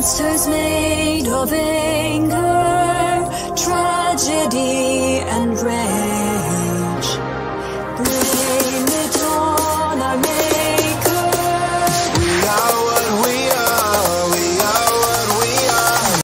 monsters made of anger, tragedy.